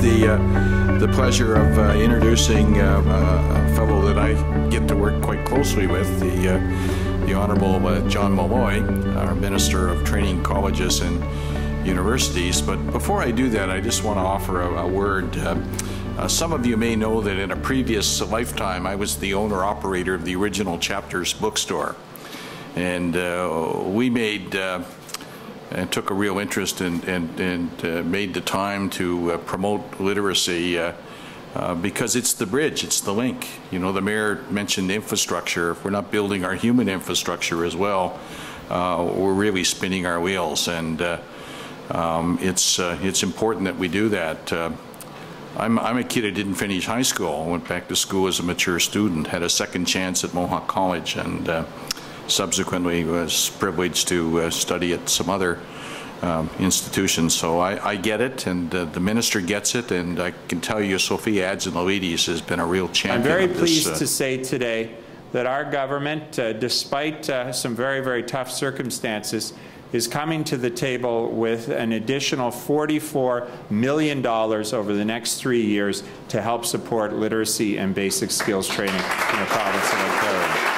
the uh, the pleasure of uh, introducing uh, a fellow that I get to work quite closely with, the uh, the Honorable uh, John Milloy, our Minister of Training Colleges and Universities. But before I do that, I just want to offer a, a word. Uh, some of you may know that in a previous lifetime, I was the owner operator of the original Chapters bookstore. And uh, we made uh, and took a real interest in, and, and uh, made the time to uh, promote literacy uh, because it's the bridge, it's the link. You know, the mayor mentioned infrastructure. If we're not building our human infrastructure as well, we're really spinning our wheels. And um, it's, it's important that we do that. I'm, I'm a kid who didn't finish high school. I went back to school as a mature student, had a second chance at Mohawk College, and uh, subsequently was privileged to uh, study at some other um, institutions. So I, I, get it, and uh, the minister gets it, and I can tell you Sophia Aggelonitis has been a real champion. I'm very pleased this, uh, to say today that our government, uh, despite uh, some very, very tough circumstances, is coming to the table with an additional $44 million over the next three years to help support literacy and basic skills training in the province of Ontario.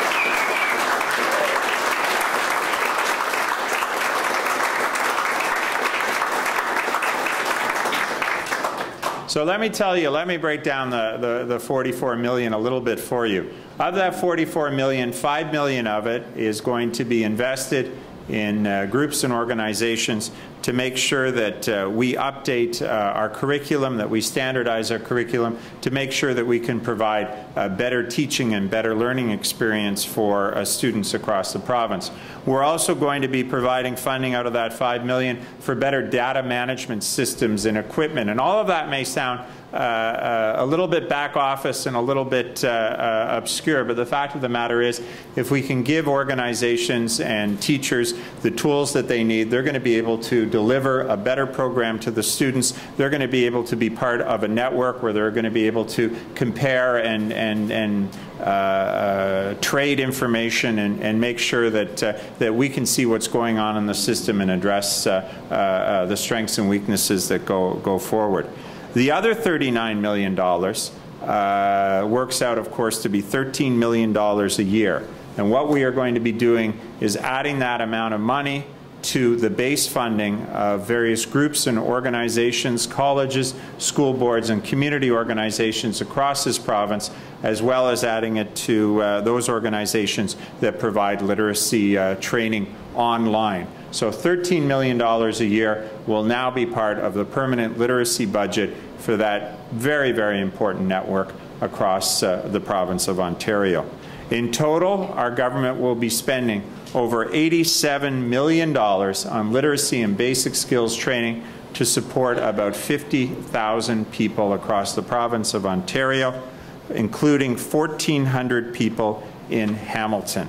So let me tell you, let me break down the, the, the, 44 million a little bit for you. Of that 44 million, 5 million of it is going to be invested in uh, groups and organizations to make sure that uh, we update uh, our curriculum, that we standardize our curriculum, to make sure that we can provide a better teaching and better learning experience for uh, students across the province. We're also going to be providing funding out of that 5 million for better data management systems and equipment. And all of that may sound uh, uh, a little bit back office and a little bit uh, uh, obscure, but the fact of the matter is if we can give organizations and teachers the tools that they need, they're going to be able to deliver a better program to the students. They're going to be able to be part of a network where they're going to be able to compare and, and, and uh, uh, trade information and, and, make sure that, that we can see what's going on in the system and address the strengths and weaknesses that go, go forward. The other $39 million uh, works out, of course, to be $13 million a year. And what we are going to be doing is adding that amount of money to the base funding of various groups and organizations, colleges, school boards, and community organizations across this province, as well as adding it to uh, those organizations that provide literacy uh, training online. So $13 million a year will now be part of the permanent literacy budget for that very, very important network across uh, the province of Ontario. In total, our government will be spending over $87 million on literacy and basic skills training to support about 50,000 people across the province of Ontario, including 1,400 people in Hamilton.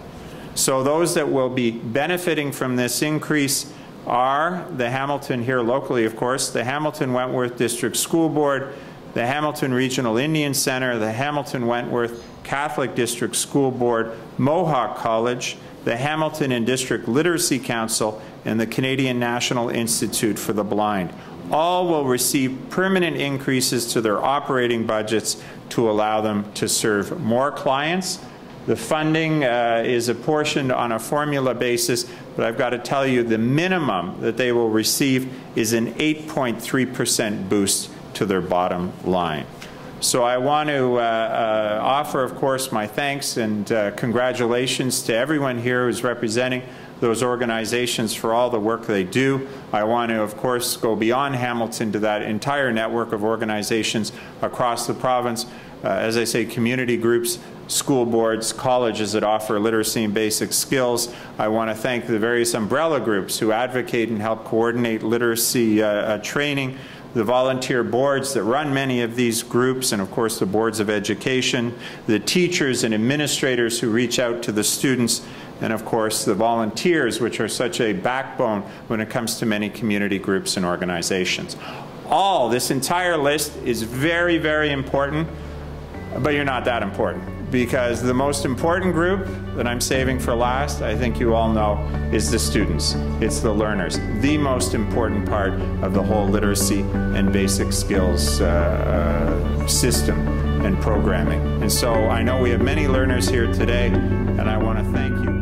So those that will be benefiting from this increase are the Hamilton here locally, of course, the Hamilton Wentworth District School Board, the Hamilton Regional Indian Center, the Hamilton Wentworth Catholic District School Board, Mohawk College, the Hamilton and District Literacy Council, and the Canadian National Institute for the Blind. All will receive permanent increases to their operating budgets to allow them to serve more clients the funding uh, is apportioned on a formula basis, but I've got to tell you the minimum that they will receive is an 8.3% boost to their bottom line. So I want to uh, uh, offer, of course, my thanks and uh, congratulations to everyone here who's representing those organizations for all the work they do. I want to, of course, go beyond Hamilton to that entire network of organizations across the province. Uh, as I say, community groups school boards, colleges that offer literacy and basic skills. I want to thank the various umbrella groups who advocate and help coordinate literacy uh, uh, training, the volunteer boards that run many of these groups, and of course the boards of education, the teachers and administrators who reach out to the students, and of course the volunteers, which are such a backbone when it comes to many community groups and organizations. All, this entire list is very, very important, but you're not that important because the most important group that I'm saving for last, I think you all know, is the students. It's the learners, the most important part of the whole literacy and basic skills uh, uh, system and programming. And so I know we have many learners here today, and I want to thank you.